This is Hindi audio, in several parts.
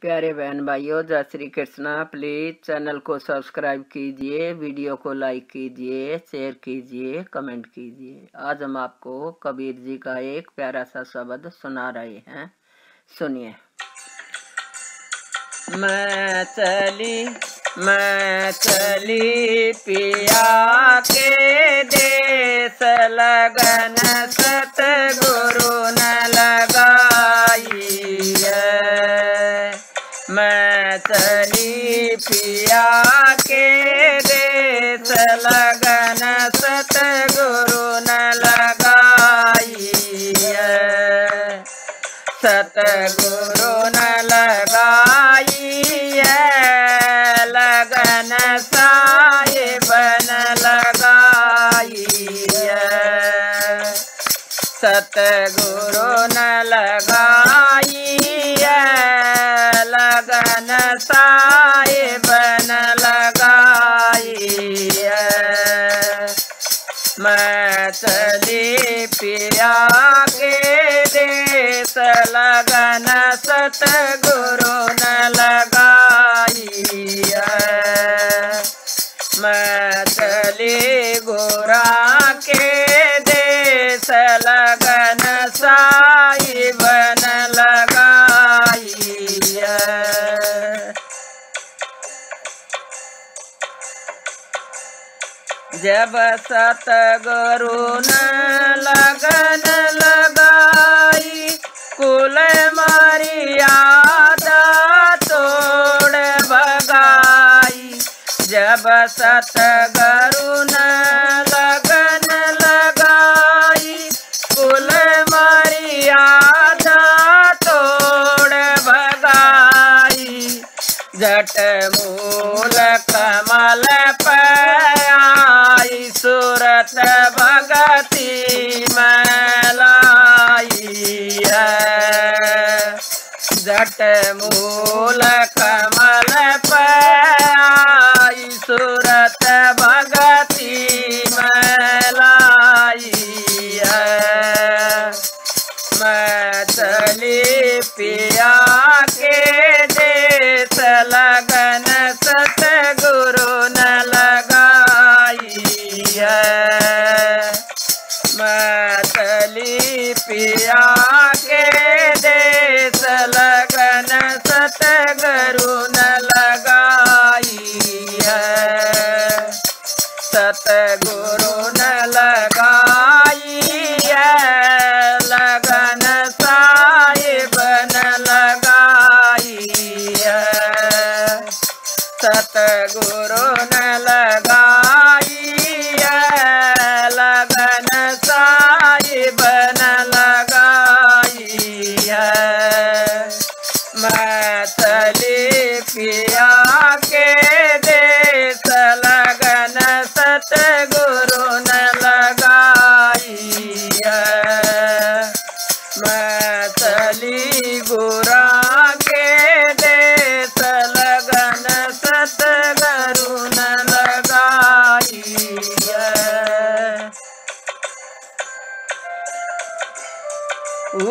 प्यारे बहन भाइयों, जय श्री कृष्णा। प्लीज़ चैनल को सब्सक्राइब कीजिए, वीडियो को लाइक कीजिए, शेयर कीजिए, कमेंट कीजिए। आज हम आपको कबीर जी का एक प्यारा सा शब्द सुना रहे हैं। सुनिए। मैं चली मैं चली पिया के देश लगन सतगुरु सतगुरु न लगाई है लगन साहिबन लगाई सतगुरु न लगाई लगन साहिबन लगाई है मैं चली पिया के सतगुरु न लगाई मैं चली गोरा के देश लगन साई बन लगाई जब सतगुरु न लगन सतगुरु लगन लगाई कुल मरियादा तोड़ भगाई जट मूल कमल पाई सूरत भगती मलाई जट मूल कमल सतगुरु न लगाई है सतगुरु न लगाई है लगन साहिब न लगाई है सतगुरु न लगाई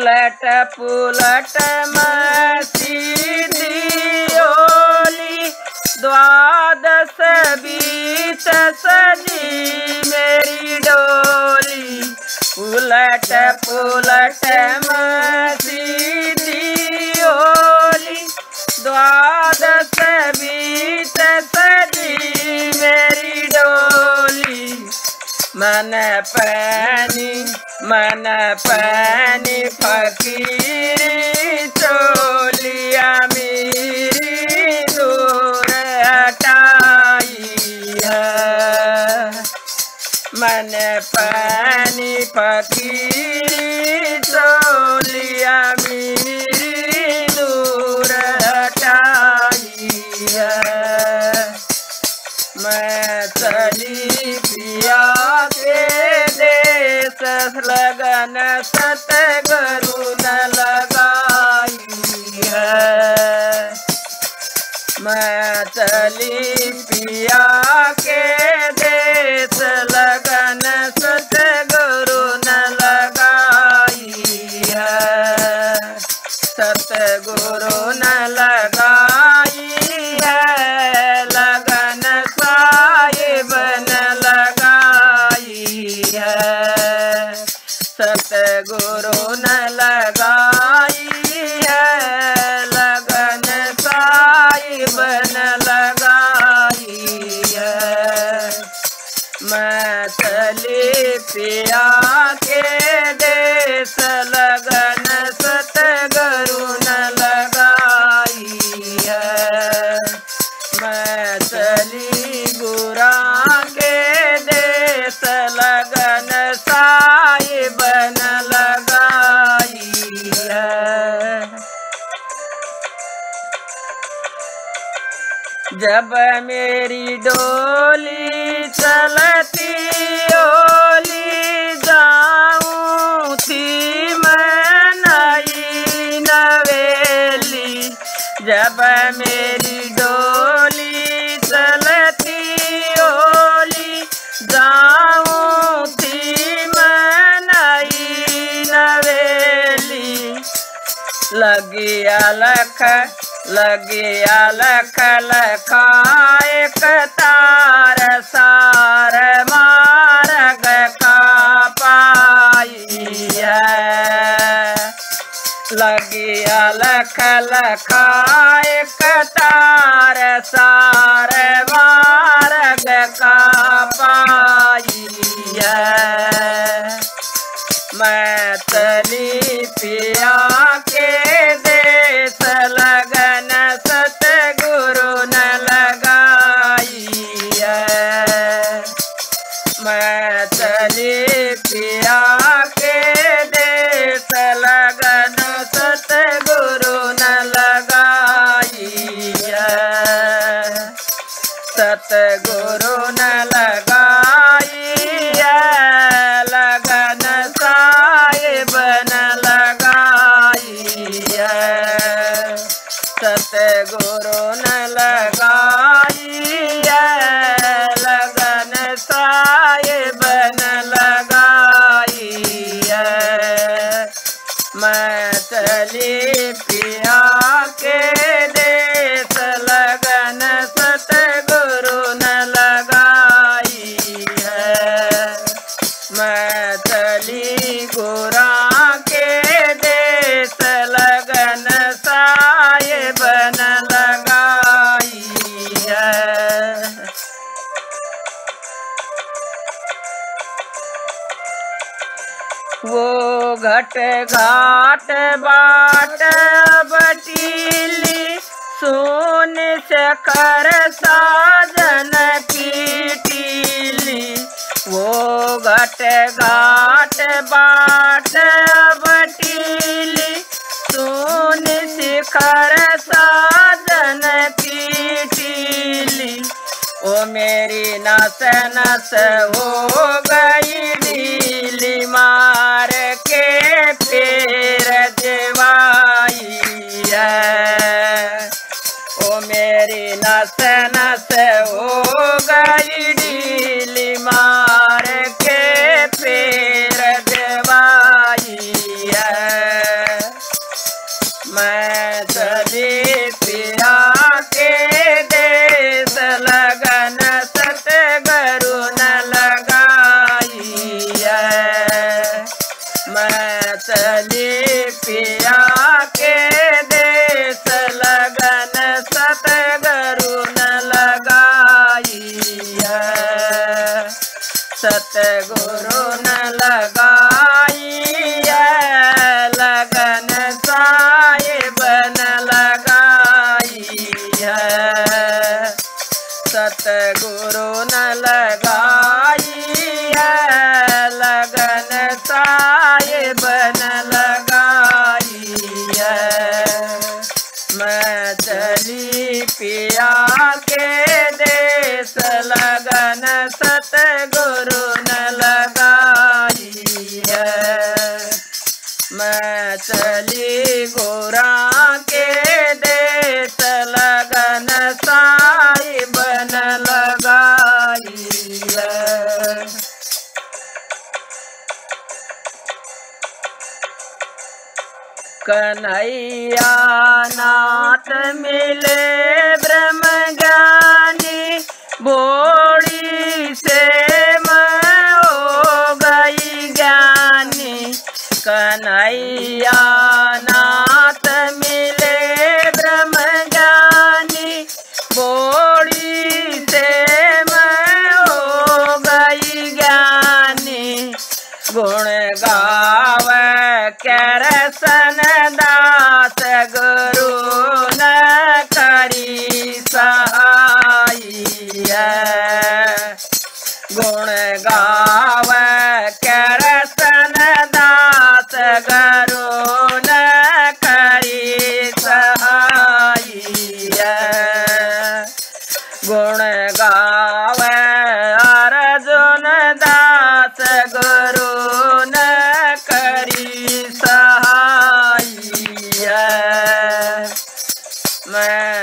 उलट पुलट मसीदी ओली द्वादश बीच सजी मेरी डोली। उलट पुलट मसीदी ओली द्वादश बीच सजी मेरी डोली। मन पानी मन पानी फकीर चोलिया मेरी दूर हटाई मन पानी फकीर चोलिया मेरी लगन सतगुरु न लगाई है। मैं चली पिया सतगुरु न लग जब मेरी डोली चलती, ओली जाऊँ थी मैं नई नवेली। जब मेरी डोली चलती, ओली जाऊँ थी मैं नई नवेली। लगी अलख लगिया लख लखा, एक तार सार मार्ग का पाई है। लगिया लख लखा, एक तार सार मार्ग का पाई है। पिया सतगुरु न वो घट घाट बाट बटीली सोन से कर साजन की टीली। वो घट घाट बाट बटीली सोन शिखर साजन की टीली। ओ मेरी नस नस हो गई मेरी नस सतगुरु न लगाई कन्हैया नाथ मिले ब्रह्म ज्ञानी बोड़ी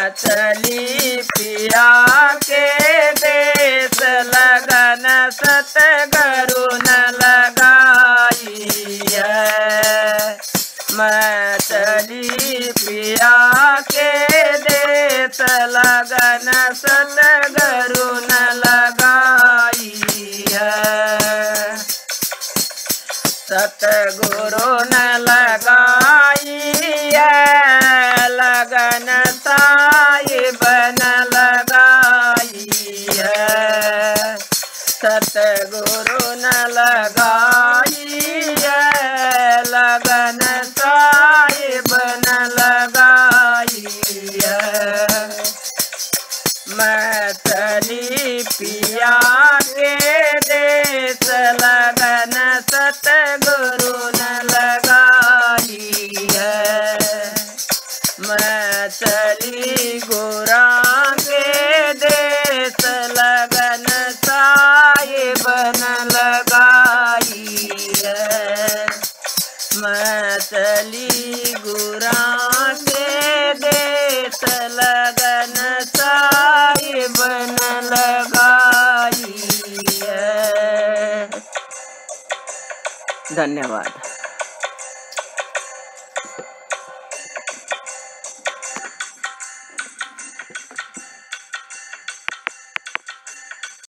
चली पिया के देश लगन सतगुरु न लगाई है। मैं चली पिया के देश लगन सतगुरु न लगाई है। सतगुरु न लगाई लगन सतगुरु न लगाई लगन साहिब न लगाई है। पिया के देश लगन सतगुरु गुरा के देश लगन साई बन लगाई धन्यवाद।